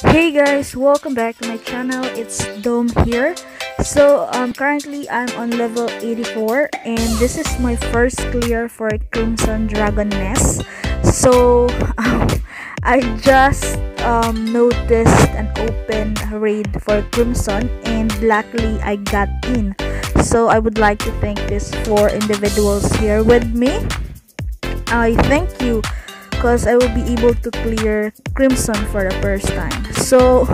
Hey guys, welcome back to my channel. It's Dome here. So um, currently I'm on level 84 and this is my first clear for Crimson Dragon Nest. So um, I just um, noticed an open raid for Crimson and luckily I got in. So I would like to thank these four individuals here with me. I thank you because I will be able to clear Crimson for the first time. So,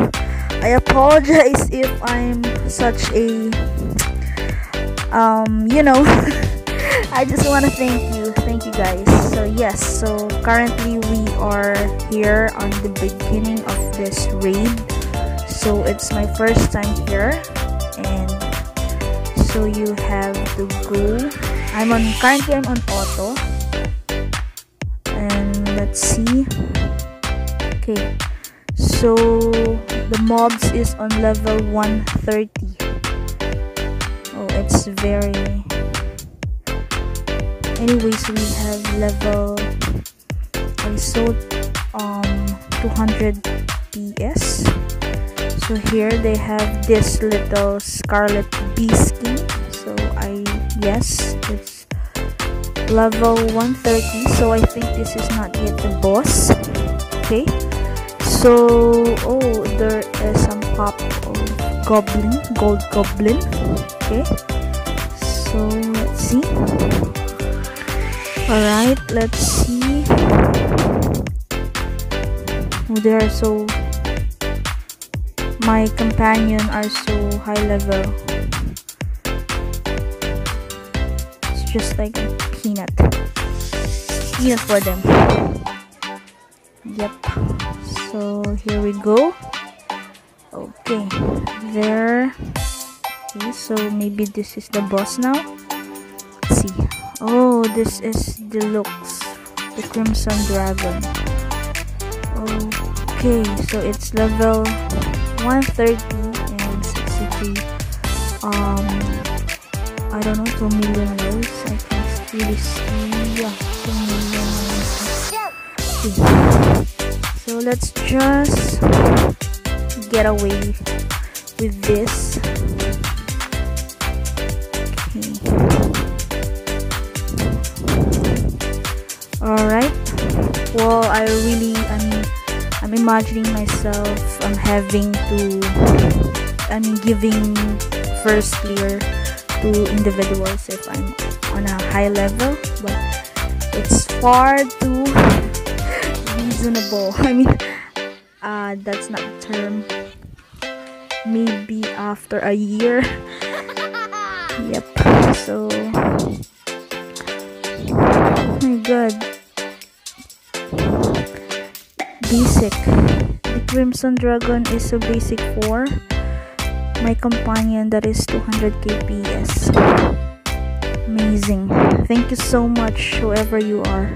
I apologize if I'm such a, um, you know, I just want to thank you. Thank you guys. So, yes, so currently we are here on the beginning of this raid. So, it's my first time here and so you have to go. I'm on, currently I'm on auto let's see. Okay so the mobs is on level 130 oh it's very anyways we have level I sold um 200 PS so here they have this little scarlet bee skin. So I yes it's level 130 so I think this is not yet the boss. Okay. So oh there is some pop of goblin gold goblin. Okay. So let's see. All right let's see. Oh, they are so my companion are so high level. It's just like peanut. Peanut for them. Yep. So here we go. Okay. There. Okay, so maybe this is the boss now. Let's see. Oh, this is the Deluxe. The Crimson Dragon. Okay, so it's level 130 and 63. Um, I don't know, 2 million lives, I yeah, so let's just get away with this. Okay. All right well i really i'm i'm imagining myself i'm having to i'm giving first clear to individuals if i'm on a high level but it's far too reasonable. I mean uh that's not the term. Maybe after a year. Yep. So oh my god. Basic. The crimson dragon is so basic for my companion that is 200 kps amazing. Thank you so much whoever you are.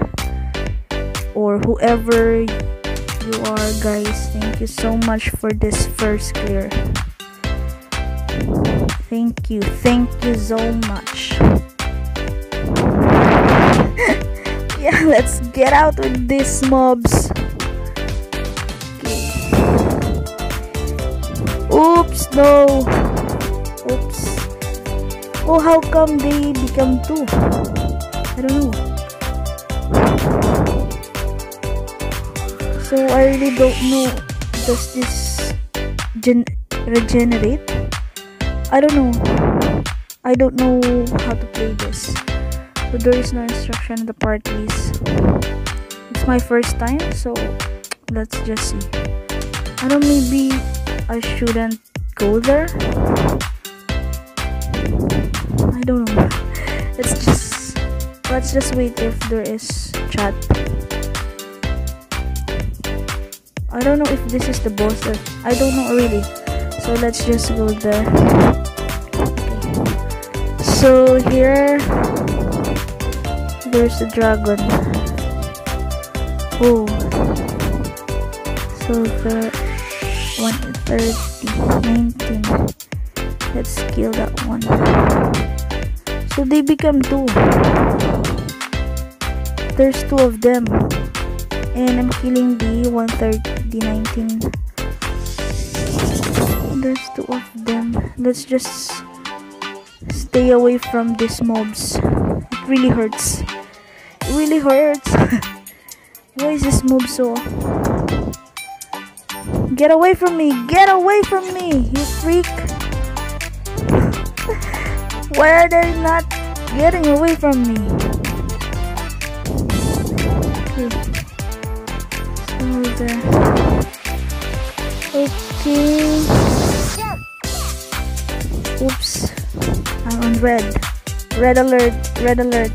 Or whoever you are guys. Thank you so much for this first clear. Thank you. Thank you so much. Yeah let's get out with these mobs. Oops no Oh, how come they become two? I don't know. So I really don't know. Does this gen regenerate? I don't know. I don't know how to play this. So there is no instruction in the part list. It's my first time, so let's just see. I don't maybe I shouldn't go there. I don't know. Let's just let's just wait if there is chat. I don't know if this is the boss or I don't know really. So let's just go there. So here there's a dragon. Oh. So the 130 19 let's kill that one so they become two. There's two of them. And I'm killing the 130, 19. there's two of them. Let's just stay away from these mobs. It really hurts. It really hurts. Why is this mob so... Get away from me! Get away from me! You freak! Why are they not getting away from me? Okay. Oops. I'm on red. Red alert. Red alert.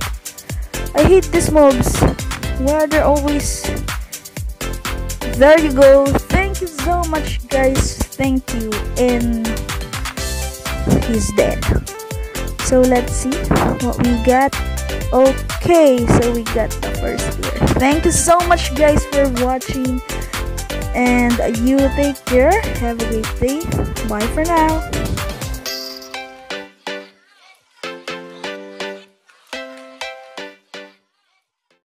I hate these mobs. Why are they always... There you go. Thank you so much guys. Thank you. And he's dead. So let's see what we got. Okay, so we got the first here. Thank you so much guys for watching. And you take care. Have a great day. Bye for now.